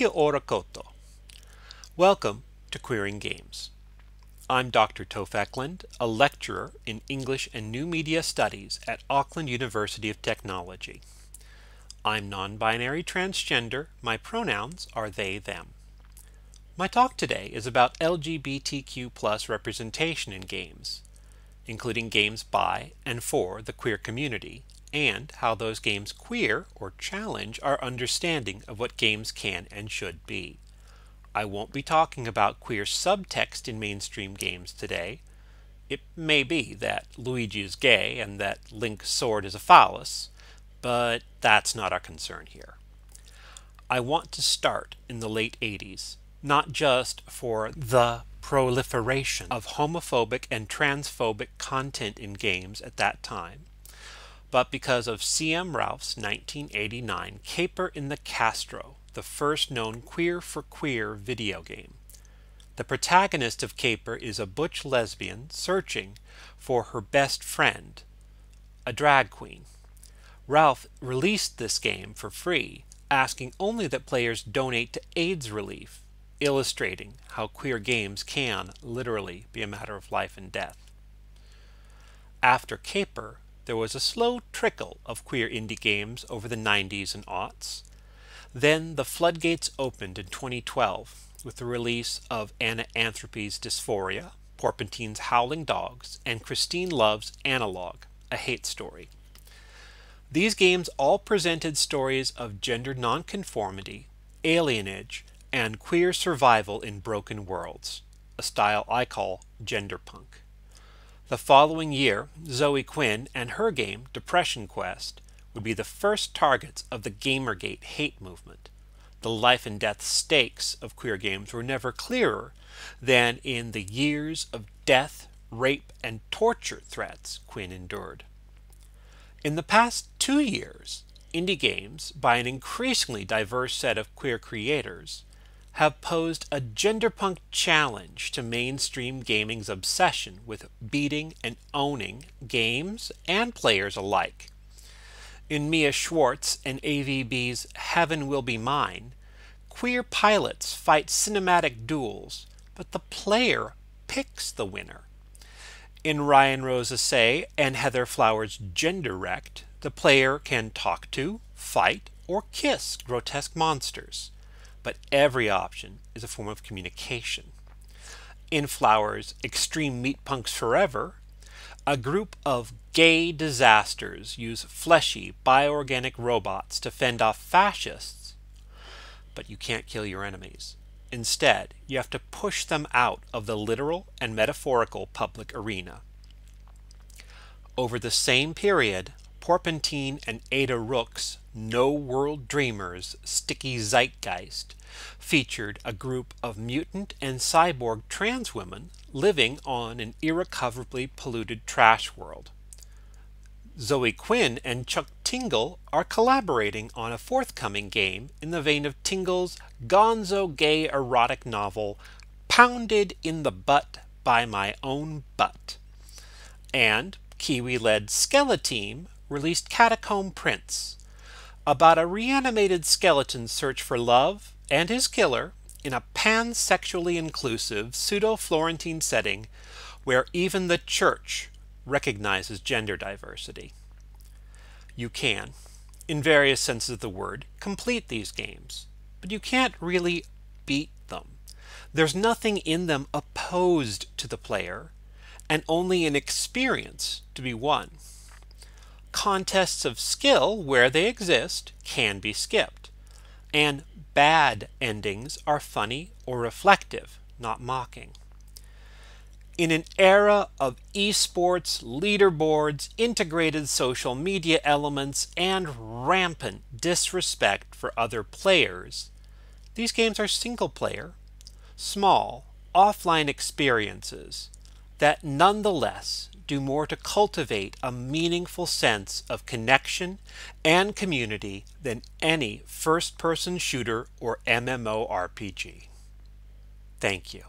Kia ora koutou. Welcome to Queering Games. I'm Dr. Tof a lecturer in English and New Media Studies at Auckland University of Technology. I'm non-binary transgender. My pronouns are they, them. My talk today is about LGBTQ plus representation in games, including games by and for the queer community, and how those games queer or challenge our understanding of what games can and should be. I won't be talking about queer subtext in mainstream games today. It may be that Luigi is gay and that Link's sword is a phallus, but that's not our concern here. I want to start in the late 80s, not just for the proliferation of homophobic and transphobic content in games at that time, but because of C.M. Ralph's 1989 Caper in the Castro, the first known queer for queer video game. The protagonist of Caper is a butch lesbian searching for her best friend, a drag queen. Ralph released this game for free, asking only that players donate to AIDS relief, illustrating how queer games can literally be a matter of life and death. After Caper, there was a slow trickle of queer indie games over the 90s and aughts. Then the floodgates opened in 2012 with the release of Anna Anthropy's Dys4ia, Porpentine's Howling Dogs, and Christine Love's Analogue, a hate story. These games all presented stories of gender nonconformity, alienage, and queer survival in broken worlds, a style I call genderpunk. The following year, Zoe Quinn and her game, Depression Quest, would be the first targets of the Gamergate hate movement. The life and death stakes of queer games were never clearer than in the years of death, rape, and torture threats Quinn endured. In the past two years, indie games, by an increasingly diverse set of queer creators, have posed a genderpunk challenge to mainstream gaming's obsession with beating and owning games and players alike. In Mia Schwartz and Aevee Bee's Heaven Will Be Mine, queer pilots fight cinematic duels, but the player picks the winner. In Ryan Rose Aceae and Heather Flowers' Genderwrecked, the player can talk to, fight, or kiss grotesque monsters but every option is a form of communication. In Flowers' Extreme Meat Punks Forever, a group of gay disasters use fleshy, bioorganic robots to fend off fascists, but you can't kill your enemies. Instead, you have to push them out of the literal and metaphorical public arena. Over the same period, Porpentine and Ada Rook's No World Dreamers Sticky Zeitgeist featured a group of mutant and cyborg trans women living on an irrecoverably polluted trash world. Zoe Quinn and Chuck Tingle are collaborating on a forthcoming game in the vein of Tingle's gonzo gay erotic novel Pounded in the Butt by My Own Butt. And Kiwi led Skeleteam released Catacomb Prince, about a reanimated skeleton's search for love and his killer in a pansexually inclusive pseudo Florentine setting where even the church recognizes gender diversity. You can, in various senses of the word, complete these games, but you can't really beat them. There's nothing in them opposed to the player, and only an experience to be won. Contests of skill, where they exist, can be skipped. And bad endings are funny or reflective, not mocking. In an era of esports, leaderboards, integrated social media elements, and rampant disrespect for other players, these games are single player, small, offline experiences that nonetheless do more to cultivate a meaningful sense of connection and community than any first person shooter or MMORPG. Thank you.